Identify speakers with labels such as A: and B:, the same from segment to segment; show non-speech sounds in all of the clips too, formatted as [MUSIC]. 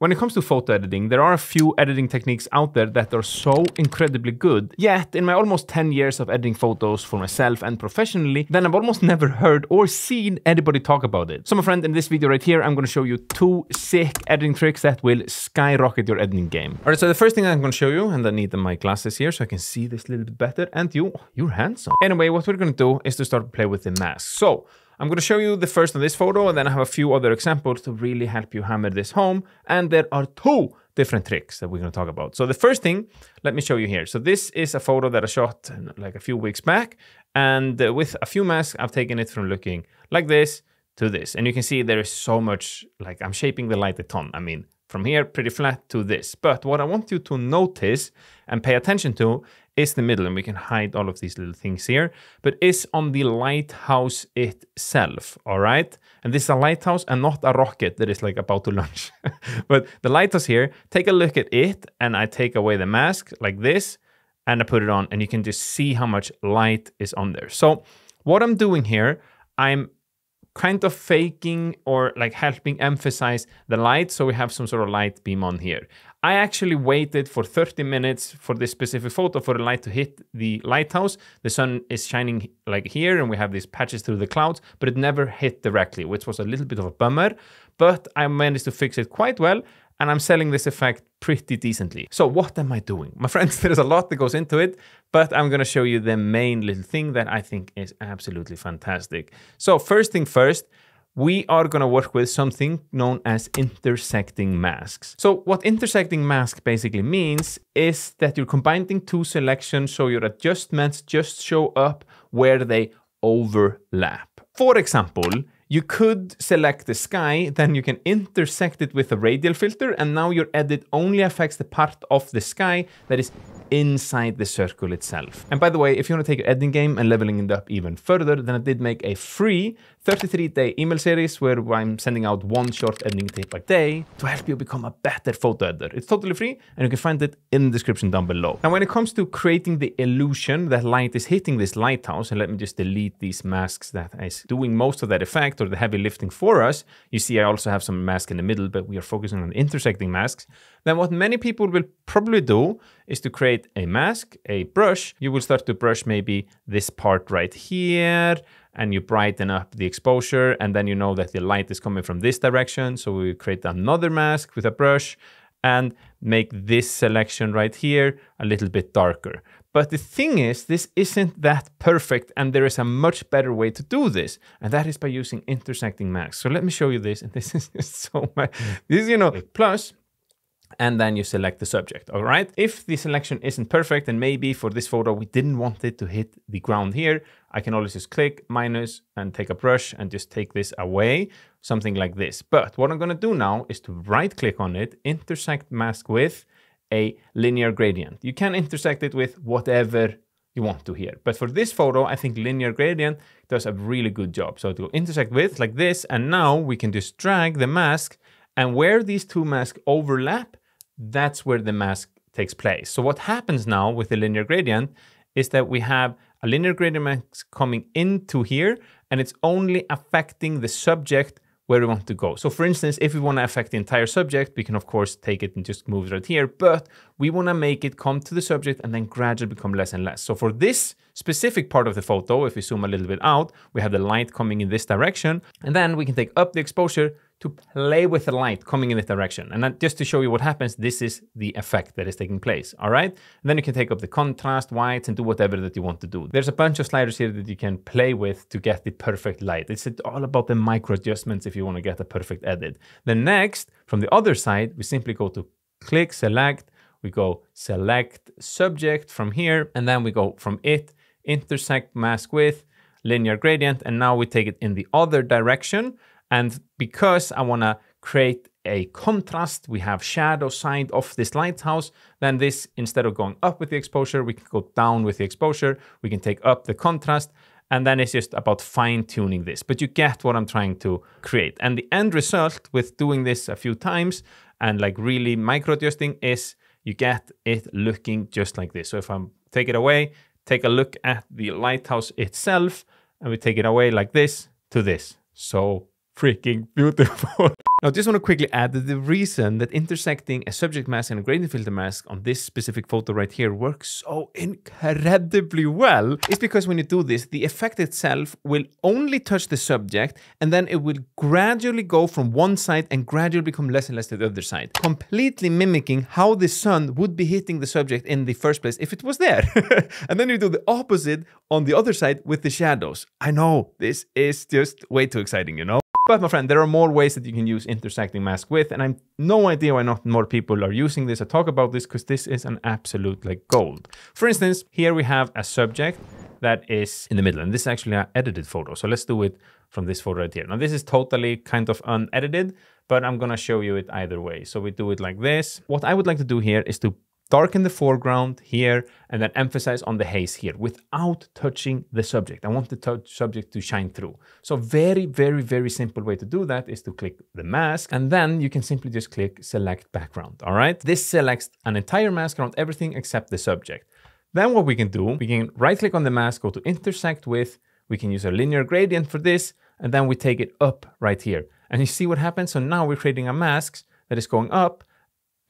A: When it comes to photo editing, there are a few editing techniques out there that are so incredibly good. Yet, in my almost 10 years of editing photos for myself and professionally, then I've almost [LAUGHS] never heard or seen anybody talk about it. So my friend, in this video right here, I'm gonna show you two sick editing tricks that will skyrocket your editing game. Alright, so the first thing I'm gonna show you, and I need my glasses here so I can see this a little bit better, and you, you're handsome. Anyway, what we're gonna do is to start play with the mask. So, I'm going to show you the first on this photo and then I have a few other examples to really help you hammer this home. And there are two different tricks that we're going to talk about. So the first thing, let me show you here. So this is a photo that I shot like a few weeks back. And uh, with a few masks, I've taken it from looking like this to this. And you can see there is so much, like I'm shaping the light a ton. I mean, from here, pretty flat to this. But what I want you to notice and pay attention to is the middle, and we can hide all of these little things here, but is on the lighthouse itself, all right? And this is a lighthouse and not a rocket that is like about to [LAUGHS] launch. but the lighthouse here, take a look at it, and I take away the mask like this, and I put it on, and you can just see how much light is on there. So what I'm doing here, I'm kind of faking or like helping emphasize the light so we have some sort of light beam on here. I actually waited for 30 minutes for this specific photo for the light to hit the lighthouse. The sun is shining like here and we have these patches through the clouds, but it never hit directly, which was a little bit of a bummer, but I managed to fix it quite well and I'm selling this effect pretty decently. So what am I doing? My [LAUGHS] friends, there's a lot that goes into it, but I'm gonna show you the main little thing that I think is absolutely fantastic. So first thing first, we are going to work with something known as intersecting masks. So what intersecting mask basically means is that you're combining two selections so your adjustments just show up where they overlap. For example, you could select the sky, then you can intersect it with a radial filter, and now your edit only affects the part of the sky that is inside the circle itself. And by the way, if you want to take your editing game and leveling it up even further, then I did make a free 33-day email series where I'm sending out one short editing tip a day to help you become a better photo editor. It's totally free and you can find it in the description down below. Now, when it comes to creating the illusion that light is hitting this lighthouse, and let me just delete these masks that is doing most of that effect or the heavy lifting for us. You see, I also have some mask in the middle, but we are focusing on intersecting masks. Then what many people will probably do is to create a mask, a brush. You will start to brush maybe this part right here, and you brighten up the exposure, and then you know that the light is coming from this direction. So we create another mask with a brush and make this selection right here a little bit darker. But the thing is, this isn't that perfect, and there is a much better way to do this, and that is by using intersecting masks. So let me show you this, and [LAUGHS] this is so much. Mm. This, you know, plus and then you select the subject, all right? If the selection isn't perfect, and maybe for this photo we didn't want it to hit the ground here, I can always just click minus and take a brush and just take this away, something like this. But what I'm gonna do now is to right click on it, intersect mask with a linear gradient. You can intersect it with whatever you want to here. But for this photo, I think linear gradient does a really good job. So to intersect with like this, and now we can just drag the mask and where these two masks overlap, that's where the mask takes place. So what happens now with the linear gradient is that we have a linear gradient mask coming into here and it's only affecting the subject where we want to go. So for instance, if we want to affect the entire subject, we can of course take it and just move it right here, but we want to make it come to the subject and then gradually become less and less. So for this specific part of the photo, if we zoom a little bit out, we have the light coming in this direction, and then we can take up the exposure to play with the light coming in this direction. And then, just to show you what happens, this is the effect that is taking place, all right? And then you can take up the contrast, whites, and do whatever that you want to do. There's a bunch of sliders here that you can play with to get the perfect light. It's all about the micro adjustments if you want to get a perfect edit. Then next, from the other side, we simply go to click, select, we go select subject from here, and then we go from it, intersect mask with, linear gradient, and now we take it in the other direction and because I want to create a contrast, we have shadow side of this lighthouse, then this, instead of going up with the exposure, we can go down with the exposure, we can take up the contrast, and then it's just about fine tuning this. But you get what I'm trying to create. And the end result with doing this a few times and like really micro adjusting is you get it looking just like this. So if I take it away, take a look at the lighthouse itself, and we take it away like this to this. So freaking beautiful. [LAUGHS] now, just want to quickly add that the reason that intersecting a subject mask and a gradient filter mask on this specific photo right here works so incredibly well is because when you do this, the effect itself will only touch the subject and then it will gradually go from one side and gradually become less and less to the other side, completely mimicking how the sun would be hitting the subject in the first place if it was there. [LAUGHS] and then you do the opposite on the other side with the shadows. I know this is just way too exciting, you know? But my friend, there are more ways that you can use intersecting mask with, and I'm no idea why not more people are using this. I talk about this because this is an absolute like gold. For instance, here we have a subject that is in the middle, and this is actually an edited photo. So let's do it from this photo right here. Now this is totally kind of unedited, but I'm gonna show you it either way. So we do it like this. What I would like to do here is to darken the foreground here and then emphasize on the haze here without touching the subject. I want the subject to shine through. So very, very, very simple way to do that is to click the mask and then you can simply just click select background. All right. This selects an entire mask around everything except the subject. Then what we can do, we can right click on the mask, go to intersect with, we can use a linear gradient for this, and then we take it up right here. And you see what happens? So now we're creating a mask that is going up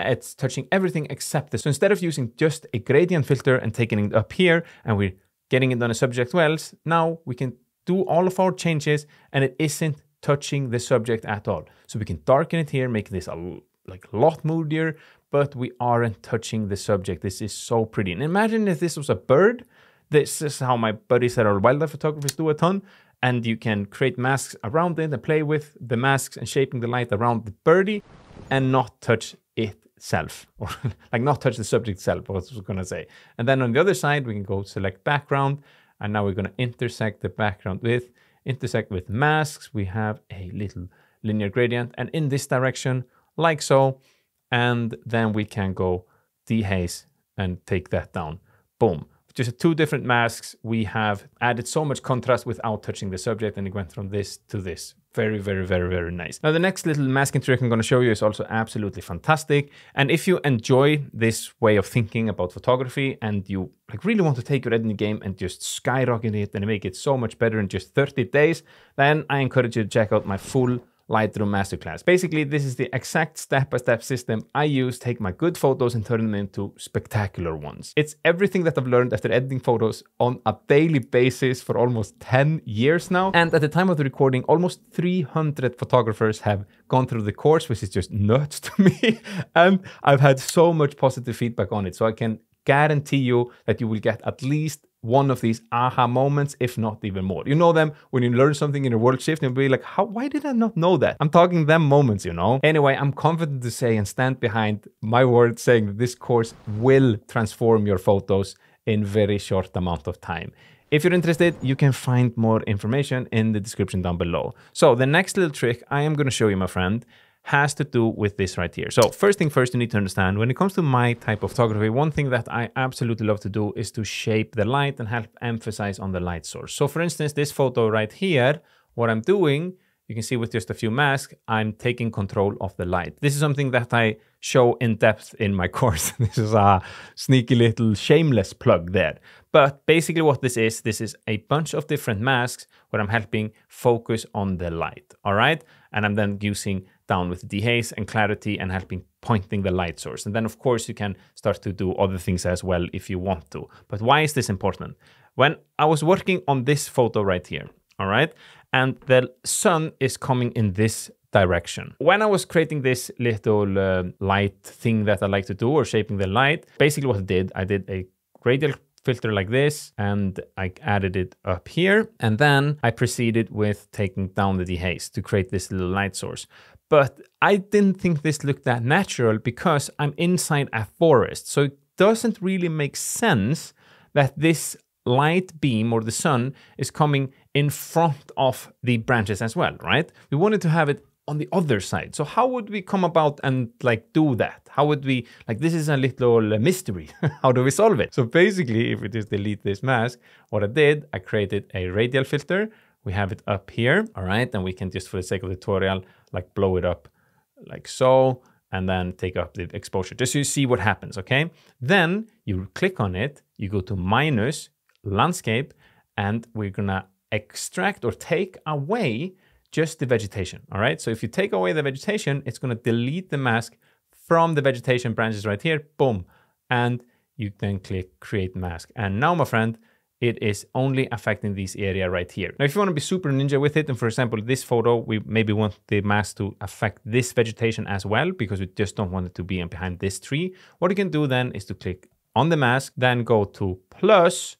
A: it's touching everything except this. So instead of using just a gradient filter and taking it up here and we're getting it on a subject wells, now we can do all of our changes and it isn't touching the subject at all. So we can darken it here, make this a like lot moodier, but we aren't touching the subject. This is so pretty. And imagine if this was a bird. This is how my buddies that are wildlife photographers do a ton. And you can create masks around it and play with the masks and shaping the light around the birdie and not touch it self or [LAUGHS] like not touch the subject itself what I was going to say. And then on the other side we can go select background and now we're going to intersect the background with intersect with masks. We have a little linear gradient and in this direction like so and then we can go dehaze and take that down. Boom just two different masks we have added so much contrast without touching the subject and it went from this to this very, very, very, very nice. Now, the next little masking trick I'm going to show you is also absolutely fantastic. And if you enjoy this way of thinking about photography and you like really want to take your editing game and just skyrocket it and make it so much better in just 30 days, then I encourage you to check out my full Lightroom Masterclass. Basically, this is the exact step-by-step -step system I use to take my good photos and turn them into spectacular ones. It's everything that I've learned after editing photos on a daily basis for almost 10 years now. And at the time of the recording, almost 300 photographers have gone through the course, which is just nuts to me. [LAUGHS] and I've had so much positive feedback on it. So I can guarantee you that you will get at least one of these aha moments, if not even more. You know them when you learn something in a world shift and you'll be like, how why did I not know that? I'm talking them moments, you know? Anyway, I'm confident to say and stand behind my word saying that this course will transform your photos in very short amount of time. If you're interested, you can find more information in the description down below. So the next little trick I am going to show you, my friend, has to do with this right here. So first thing first, you need to understand when it comes to my type of photography, one thing that I absolutely love to do is to shape the light and help emphasize on the light source. So for instance, this photo right here, what I'm doing, you can see with just a few masks, I'm taking control of the light. This is something that I show in depth in my [LAUGHS] course. this is a sneaky little shameless plug there. But basically what this is, this is a bunch of different masks where I'm helping focus on the light, all right? And I'm then using down with dehaze and clarity and helping pointing the light source. And then of course you can start to do other things as well if you want to. But why is this important? When I was working on this photo right here, all right, and the sun is coming in this direction. When I was creating this little uh, light thing that I like to do or shaping the light, basically what I did, I did a radial filter like this and I added it up here and then I proceeded with taking down the dehaze to create this little light source. But I didn't think this looked that natural because I'm inside a forest. So it doesn't really make sense that this light beam or the sun is coming in front of the branches as well, right? We wanted to have it on the other side. So how would we come about and like do that? How would we like this is a little uh, mystery. [LAUGHS] how do we solve it? So basically, if we just delete this mask, what I did, I created a radial filter we have it up here, all right? And we can just, for the sake of the tutorial, like blow it up like so, and then take up the exposure, just so you see what happens, okay? Then you click on it, you go to minus, landscape, and we're gonna extract or take away just the vegetation, all right? So if you take away the vegetation, it's gonna delete the mask from the vegetation branches right here, boom. And you then click create mask. And now, my friend, it is only affecting this area right here. Now, if you want to be super ninja with it, and for example, this photo, we maybe want the mask to affect this vegetation as well, because we just don't want it to be behind this tree. What you can do then is to click on the mask, then go to plus,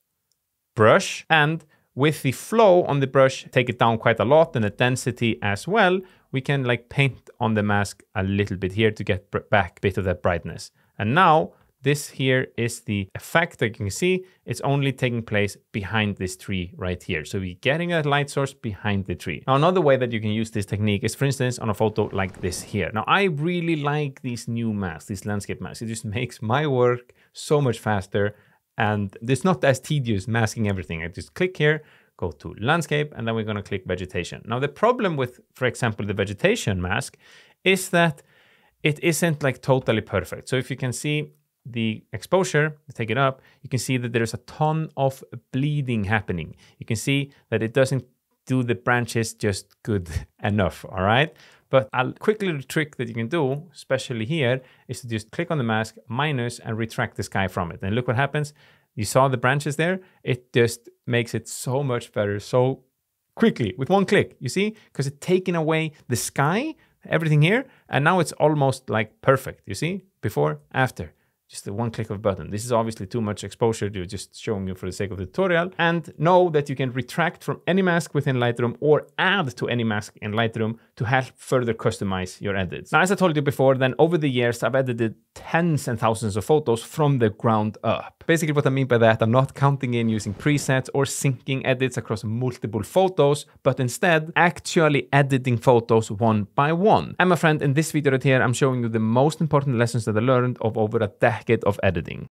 A: brush, and with the flow on the brush, take it down quite a lot and the density as well, we can like paint on the mask a little bit here to get back a bit of that brightness. And now this here is the effect that you can see. It's only taking place behind this tree right here. So we're getting a light source behind the tree. Now, another way that you can use this technique is, for instance, on a photo like this here. Now, I really like these new masks, these landscape masks. It just [LAUGHS] makes my work so much faster and it's not as tedious masking everything. I just click here, go to landscape, and then we're gonna click vegetation. Now, the problem with, for example, the vegetation mask is that it isn't like totally perfect. So if you can see, the exposure, take it up, you can see that there's a ton of bleeding happening. You can see that it doesn't do the branches just good [LAUGHS] enough, all right? But a quick little trick that you can do, especially here, is to just click on the mask, minus, and retract the sky from it. And look what happens. You saw the branches there? It just makes it so much better, so quickly, with one click, you see? Because it's taking away the sky, everything here, and now it's almost like perfect, you see? Before, after just the one click of a button. This is obviously too much exposure to just showing you for the sake of the tutorial. And know that you can retract from any mask within Lightroom or add to any mask in Lightroom to help further customize your edits. Now, as I told you before, then over the years, I've edited tens and thousands of photos from the ground up. Basically what I mean by that, I'm not counting in using presets or syncing edits across multiple photos, but instead actually editing photos one by one. And my friend, in this video right here, I'm showing you the most important lessons that I learned of over a decade decade of editing.